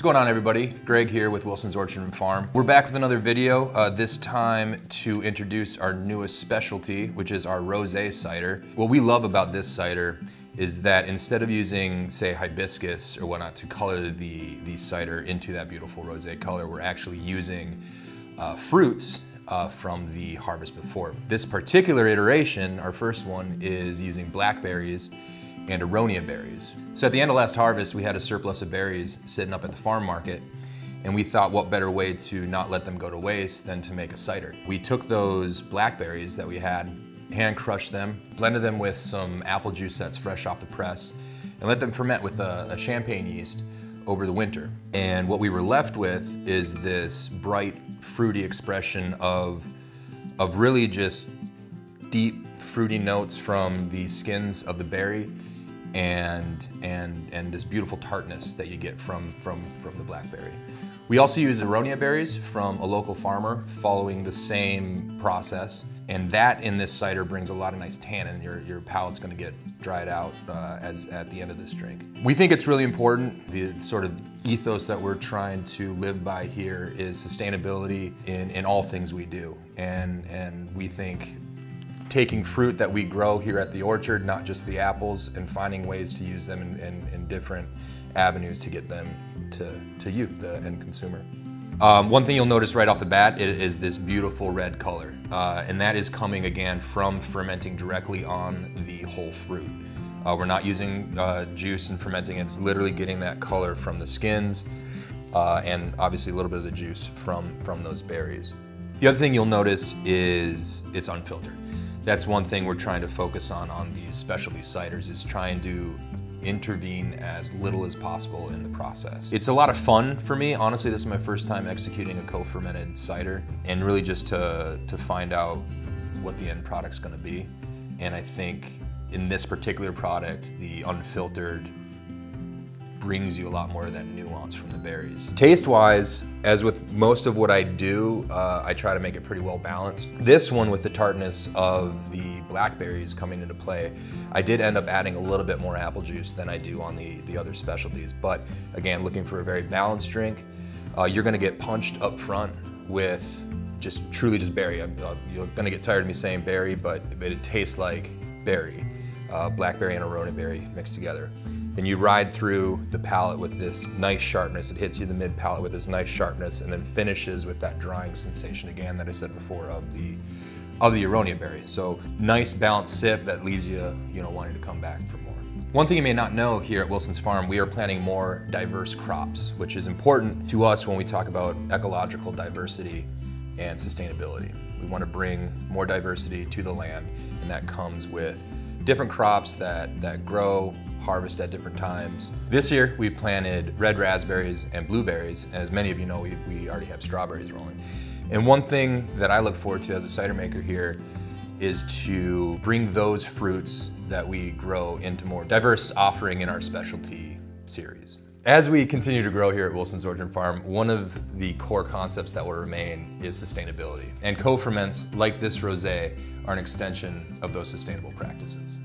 What's going on everybody? Greg here with Wilson's Orchard and Farm. We're back with another video, uh, this time to introduce our newest specialty, which is our Rosé cider. What we love about this cider is that instead of using, say, hibiscus or whatnot to color the, the cider into that beautiful rosé color, we're actually using uh, fruits uh, from the harvest before. This particular iteration, our first one, is using blackberries and aronia berries. So at the end of last harvest, we had a surplus of berries sitting up at the farm market, and we thought what better way to not let them go to waste than to make a cider. We took those blackberries that we had, hand crushed them, blended them with some apple juice that's fresh off the press, and let them ferment with a, a champagne yeast over the winter. And what we were left with is this bright, fruity expression of, of really just deep, fruity notes from the skins of the berry and, and, and this beautiful tartness that you get from, from, from the blackberry. We also use aronia berries from a local farmer following the same process. And that in this cider brings a lot of nice tannin. Your, your palate's gonna get dried out uh, as at the end of this drink. We think it's really important. The sort of ethos that we're trying to live by here is sustainability in, in all things we do. And, and we think taking fruit that we grow here at the orchard, not just the apples, and finding ways to use them in, in, in different avenues to get them to, to you, the end consumer. Um, one thing you'll notice right off the bat is, this beautiful red color, uh, and that is coming again from fermenting directly on the whole fruit. Uh, we're not using uh, juice and fermenting it's literally getting that color from the skins uh, and obviously a little bit of the juice from, from those berries. The other thing you'll notice is it's unfiltered that's one thing we're trying to focus on on these specialty ciders is trying to intervene as little as possible in the process. It's a lot of fun for me. Honestly, this is my first time executing a co-fermented cider and really just to, to find out what the end product's gonna be. And I think in this particular product, the unfiltered brings you a lot more of that nuance from the berries. Taste-wise, as with most of what I do, uh, I try to make it pretty well balanced. This one with the tartness of the blackberries coming into play, I did end up adding a little bit more apple juice than I do on the, the other specialties. But again, looking for a very balanced drink, uh, you're gonna get punched up front with just truly just berry. Uh, you're gonna get tired of me saying berry, but, but it tastes like berry. Uh, blackberry and aronia berry mixed together. Then you ride through the palate with this nice sharpness. It hits you the mid palate with this nice sharpness and then finishes with that drying sensation again that I said before of the of the aronia berry. So nice balanced sip that leaves you, you know, wanting to come back for more. One thing you may not know here at Wilson's Farm, we are planting more diverse crops, which is important to us when we talk about ecological diversity and sustainability. We want to bring more diversity to the land, and that comes with different crops that, that grow harvest at different times. This year we planted red raspberries and blueberries, as many of you know, we, we already have strawberries rolling. And one thing that I look forward to as a cider maker here is to bring those fruits that we grow into more diverse offering in our specialty series. As we continue to grow here at Wilson's Orchard Farm, one of the core concepts that will remain is sustainability. And co-ferments like this rosé are an extension of those sustainable practices.